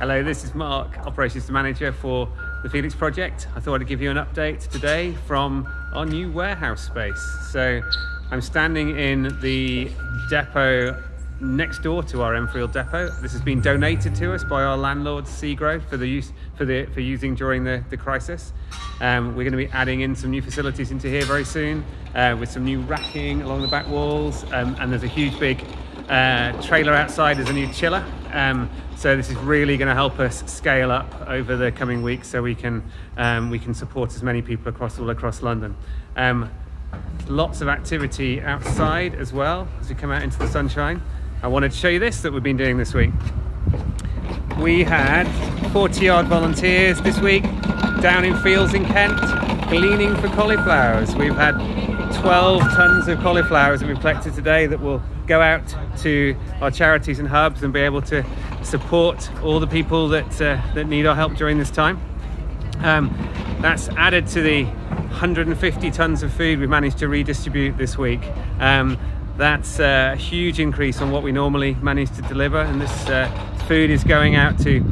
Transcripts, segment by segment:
Hello, this is Mark, Operations Manager for the Felix Project. I thought I'd give you an update today from our new warehouse space. So I'm standing in the depot next door to our Enfield depot. This has been donated to us by our landlord SEGRO for the use for the for using during the, the crisis. Um, we're going to be adding in some new facilities into here very soon uh, with some new racking along the back walls um, and there's a huge big uh, trailer outside is a new chiller. Um, so this is really going to help us scale up over the coming weeks so we can um, we can support as many people across all across London. Um, lots of activity outside as well as we come out into the sunshine. I wanted to show you this that we've been doing this week. We had 40 odd volunteers this week down in fields in Kent gleaning for cauliflowers. We've had 12 tons of cauliflowers that we've collected today that will go out to our charities and hubs and be able to support all the people that, uh, that need our help during this time. Um, that's added to the 150 tons of food we've managed to redistribute this week. Um, that's a huge increase on what we normally manage to deliver and this uh, food is going out to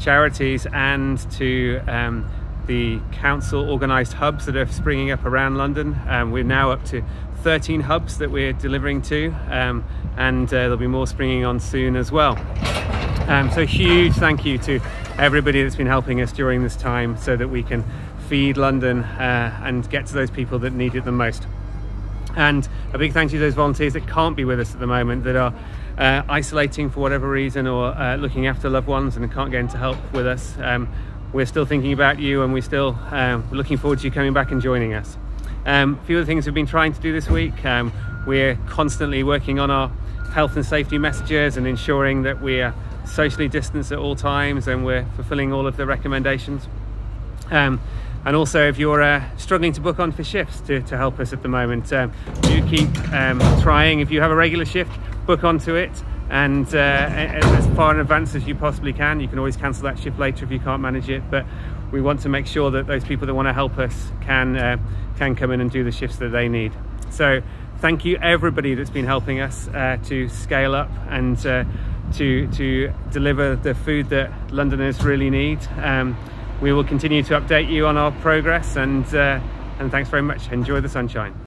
charities and to um, the council organised hubs that are springing up around London. Um, we're now up to 13 hubs that we're delivering to um, and uh, there'll be more springing on soon as well. Um, so huge thank you to everybody that's been helping us during this time so that we can feed London uh, and get to those people that need it the most. And a big thank you to those volunteers that can't be with us at the moment, that are uh, isolating for whatever reason or uh, looking after loved ones and can't get into help with us. We're still thinking about you and we're still um, looking forward to you coming back and joining us. Um, a few of the things we've been trying to do this week, um, we're constantly working on our health and safety messages and ensuring that we're socially distanced at all times and we're fulfilling all of the recommendations. Um, and also if you're uh, struggling to book on for shifts to, to help us at the moment, um, do keep um, trying. If you have a regular shift, book onto it and uh, as far in advance as you possibly can. You can always cancel that shift later if you can't manage it, but we want to make sure that those people that want to help us can, uh, can come in and do the shifts that they need. So thank you everybody that's been helping us uh, to scale up and uh, to, to deliver the food that Londoners really need. Um, we will continue to update you on our progress and, uh, and thanks very much. Enjoy the sunshine.